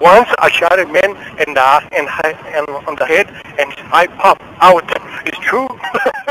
Once I shot a man in the in, and on the head, and I popped out. It's true.